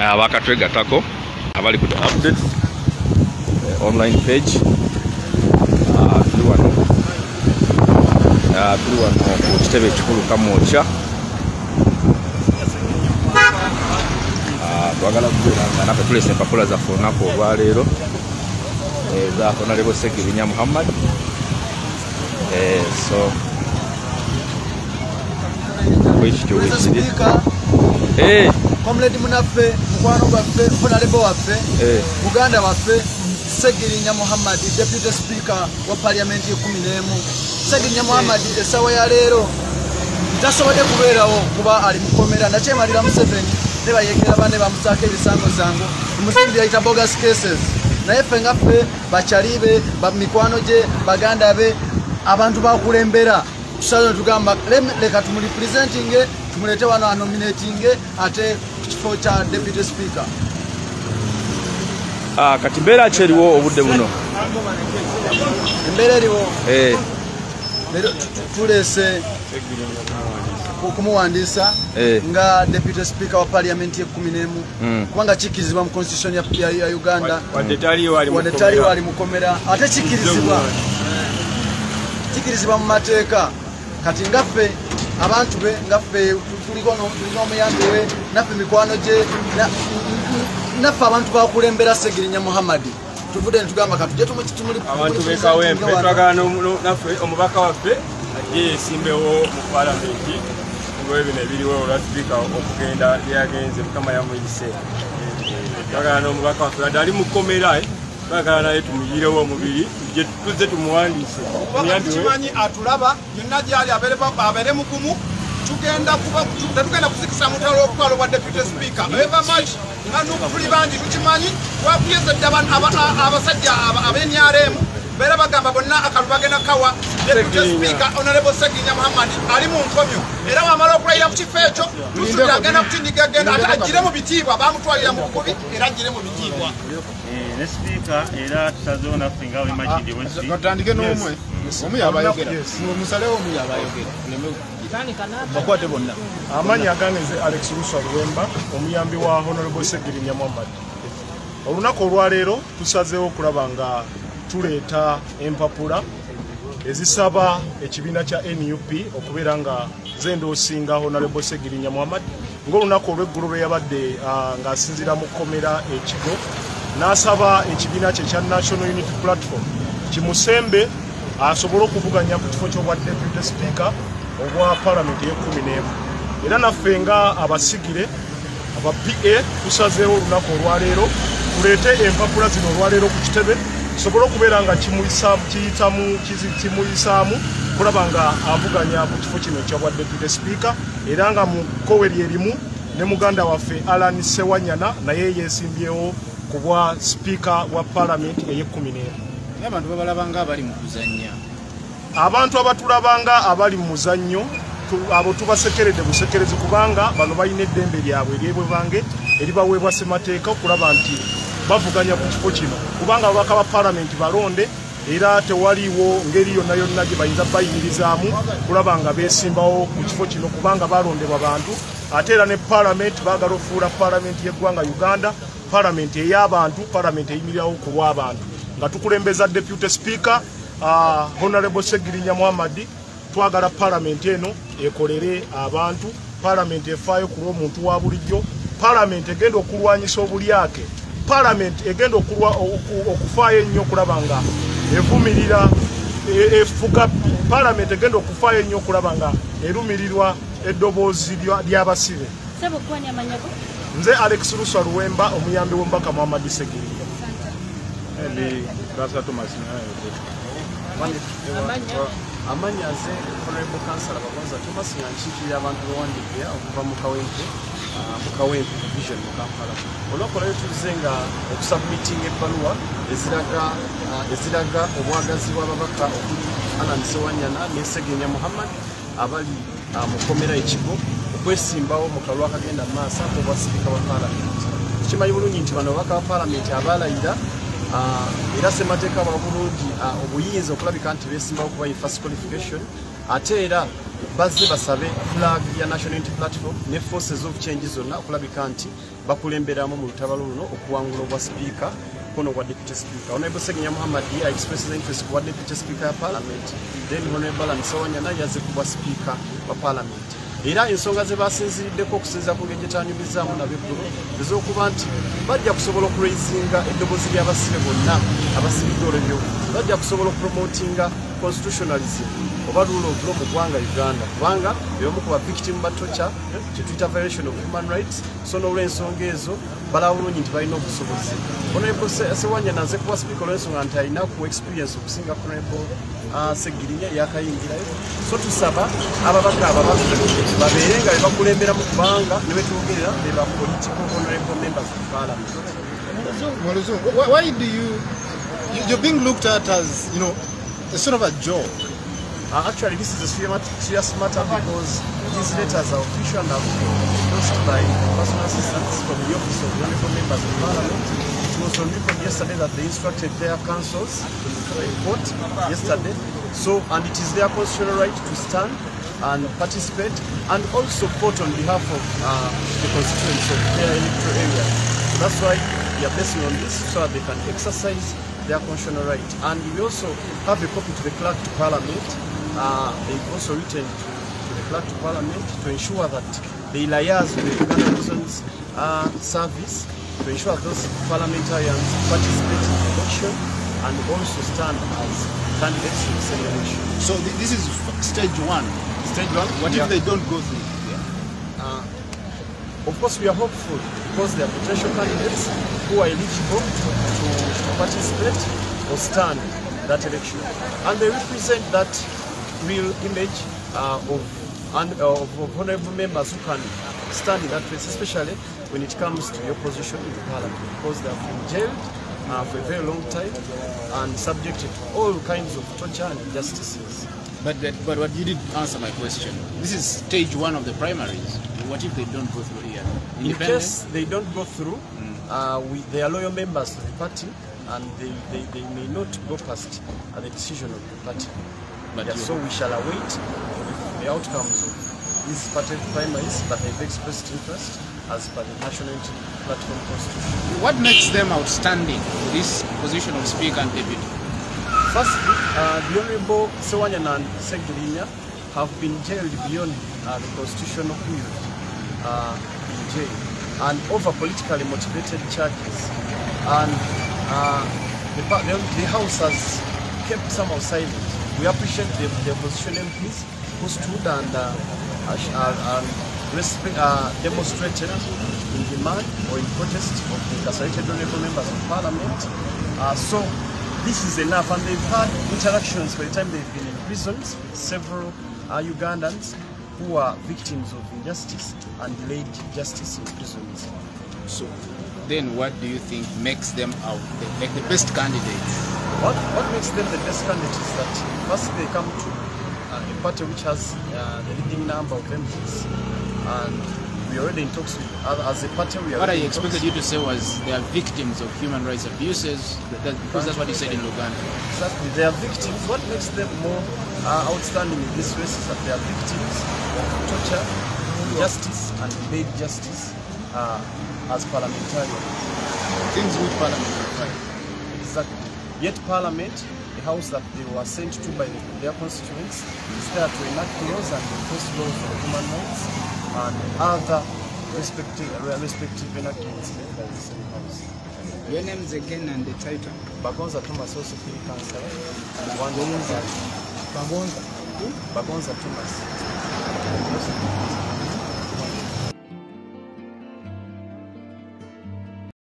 abakatwegatako abali ku updates? Eh, online page. Tuli wano tuli wano ku kitebe ekikulu kamwokya twagala kubeera nga naffe tulesa empapula zaffe olunaku olwaleero eza honarebo segirinya muhammad. Eh, so bwekityo bwekiri Eh, comrade munaffe mukwano gwaffe honarebo waffe eh, muganda waffe segirinya muhammad deputy speaker wa paliamenti ekumi n'emu segirinya muhammad essaawa ya leero tasobodde kubeerawo kuba ali mukomera nakyemalira museveni ne bayegera banne bamusaako ebisangozango museveni yayita bogus cases. Naye ffe nga ffe bakyalibe mikwano gye baganda be abantu bakulembera. Tusaze tugamba lem- leka tumurepresentinge tumulete wano anominatinge ate kifo kya deputy speaker. Ah, kati mbeera ki eriwo obudde buno. Embeera eriwo. Eh, leero tu- tu- tuleese ku- kumuwandiisa Eh. nga deputy speaker wa paliamenti ekumi n'emu. Mm. kubanga kikkirizibwa mu constitution ya, uganda. Wadde taliwo ali mukomera. ate kikkirizibwa kikkirizibwa mu mateeka. Kati ngaffe abantu be ngaffe tuliko no- tulina omuyambi we naffe mikwano gye na- naffe abantu bakulembera segirinya muhammadi tuvudde netugamba katuje abantu bekawempe twagala naffe omubaka waffe ajje yesimbewo mu palamenti ngoye bino ebiriwo olwa sipiika okugenda lyagenze mukama yamuyise. Twagala n'omubaka waffe wadde ali mukomera eh, twagala naye tumuyirewo omubiri gye tuzze tumuwandiise Omuyambi we- kimanyi atulaba yonna gyali abeere mugumu tugenda kuba tetugenda kuzikisa mutalo okutwala obwa deputy speaker. Eva mach nga nukutuli bangi tukimanyi twakuyezedde aba- aba- a- abasajja aba- ab'enyaremu beera bagamba bonna akalu bagenda kawa deputy speaker honorable seginya muhammad ali mu nkomyo era wamala okulayira ku kifo ekyo tusubira agenda kutindiga agenda ate agire mu bitiibwa bamutwalira mu bukubi era agire mu bitiibwa. Ne sipiika era tusazeewo naffe nga wemagidi wesi batandike n'omwe. Omu yabayogera. Musalewo omu yabayogera. Bakwate bonna. Amanyi agange nze alex ruswa luwemba omuyambi wa honorable segirinya muhammad. Olunaku olwaleero tusazeewo okulaba nga tuleeta empapula ezisaba ekibiina kya nup okubeera nga zendoosinga honorable segirinya muhammad ngaolunaku olweggulo lwe yabadde ah, ng'asinziira mu kkomera ekigo n'asaba ekibiina kye kya national unity platform kimusembe asobole okuvuganya ku kifo ky'obwa deputy speaker obwa palamenti ey'ekumi n'emu. Era naffe nga abasigire aba pa tusazeewo olunaku olwaleero tuleete empapula zino olwaleero ku kitebe kisobole okubeera nga kimuyisaamu kulaba nga avuganya ku kifo kino ekyobwa deputy speaker era nga mu kkowe lyerimu ne muganda waffe alan sewanyana naye yeesimbyewo ku bwa sipiika wa palamenti ey'ekumi n'emu. Abantu babalaba nga abali mu kuzannya. Abantu abatulabanga abali mu muzannyo abo tubasekeredde busekerezi kubanga bano balina eddembe lyabwe eryebwe bange eribaweebwa ssemateeka okulaba nti bavuganya ku kifo kino. Kubanga ababaka ba palamenti balonde era tewaliiwo ngeri yonna yonna gye bayinza bayimirizaamu. Kulaba nga beesimbawo ku kifo kino kubanga balondebwa bantu. Ate era ne palamenti baagala okufuula palamenti y'eggwanga uganda. Palamenti ey'abantu palamenti eyimirirawo ku lw'abantu. Nga tukulembeza deputy speaker uh, honorable segirinya muhammadi twagala palamenti eno ekolere abantu. Palamenti efaayo ku lw'omuntu wa bulijjo. Palamenti egenda okulwanyisa obulyake palamenti egenda okufaayo ennyo okulaba nga evumirira e- efuga palamenti egenda okufaayo ennyo okulaba nga erumirirwa eddoboozi lya- ly'abasibe nze alex ruswa luwemba omuyambi w'omubaka muhammadi segirinya ndi Rasa Thomas amanya. Ze honorable councillor bagonza thomas yankiikirira abantu bewandiikira okuva mu kawempe mu kawempe division mu kampala olwakolayo tuze nga okusubmitinga ebbaluwa eziraga ah, eziraga obwagazi bw'ababaka okuli alan sewanyana ne segenya muhammad abali ah, mu kkomera ekigo okwesimbawo mu kalwa akagenda mu maaso ak'obwa sipiika wa palamenti kimanyi bulungi nti bano babaka ba palamenti abalayira Ah, era semateeka ba bulungi obuyinza okulabika nti besimbawo kuba first qualification ate era bazze basabe flag ya national unity platform ne forces of change zonna okulabika nti bakulemberamu mu lutabalo luno okuwangula obwa sipiika kono kwa deputy speaker. Honorable segenya muhammad ye expresses interest kuwa deputy speaker ya parliament. Then honorable alan sawanyana yazze kubwa speaker wa parliament era ensonga ze basinziriddeko okusinza ku ngeri gyetanyumizaamu nabeggulo ez'okuba nti bajja kusobola okuraisinga eddoboozi ly'abasibe bonna abasibidde olwebyo bajja kusobola okupromotinga constitutionalism oba rule of law mu ggwanga uganda. Kubanga ebamu ku bavictim batocha kyetuyita violation of human rights so n'olw'ensonga ezo balaba bulungi nti balina obusobozi. Honorable sewanya naze kuba speaker olw'ensonga nti alina ku experience okusinga honorable segirinya yakayingirayo so tusaba ababaka ababaka babeere nga bebakulembera mu kubanga ne betwogerera beba political honorable members of parliament. Why, why do you, you you're being looked at as you know a sort of a joke? Uh, actually, this is a serious matter because these letters are official and have been by personal assistants from the office of the honorable members of parliament. Was on record yesterday that they instructed their councils to report yesterday. So, and it is their constitutional right to stand and participate and also vote on behalf of uh, the constituents of their electoral area. So that's why we are basing on this so that they can exercise their constitutional right. And we also have a copy to the clerk to parliament uh, they've also written to, to the clerk to parliament to ensure that they liaise with the Uganda Citizens uh, Service to ensure those parliamentarians participate in the election and also stand as candidates in the same election. so th- this is stage one. Stage one, what yeah. if they don't go through? Uh, of course, we are hopeful because there are potential candidates who are eligible to, to participate or stand that election, and they represent that real image uh, of, and, uh, of, of honourable members who can stand in that place, especially when it comes to your position in the parliament, because they have been jailed uh, for a very long time and subjected to all kinds of torture and injustices. but but what you didn't answer my question this is stage one of the primaries. What if they don't go through here? In case they don't go through, uh, we, they are loyal members to the party and they, they, they may not go past uh, the decision of the party. But yeah, so we shall await the outcomes of these party primaries, but they've expressed interest as per the National Unity Platform Constitution. what makes them outstanding for this position of speaker and deputy First, uh, the Honorable Sewanyan and Segirinya have been jailed beyond uh, the constitutional period uh, in jail and over politically motivated charges. And uh, the, the, the House has kept somehow silent. We appreciate the, the opposition MPs who stood and, uh, uh, and uh, demonstrated in demand or in protest of the incarcerated honorable members of parliament. Uh, so this is enough, and they've had interactions by the time they've been in prisons with several uh, Ugandans who are victims of injustice and delayed justice in prisons. so then what do you think makes them out the, like the best candidates What, what makes them the best candidates is that first they come to uh, a party which has uh, the leading number of MPs, and we are already in talks with, as a party we are what I expected you to say was they are victims of human rights abuses that, because that's what you said in Luganda Exactly, they are victims. What makes them more uh, outstanding in this race is that they are victims of torture, justice, and delayed justice uh, as parliamentarians. things with parliament. Exactly. Yet Parliament, the house that they were sent to by the, their constituents, is there to enact laws and enforce laws of human rights and other respective, respective enactments made by the same house. Your names again and the title. Bagonza Thomas also city councillor and one Bagonza. Bagonza hmm? Thomas.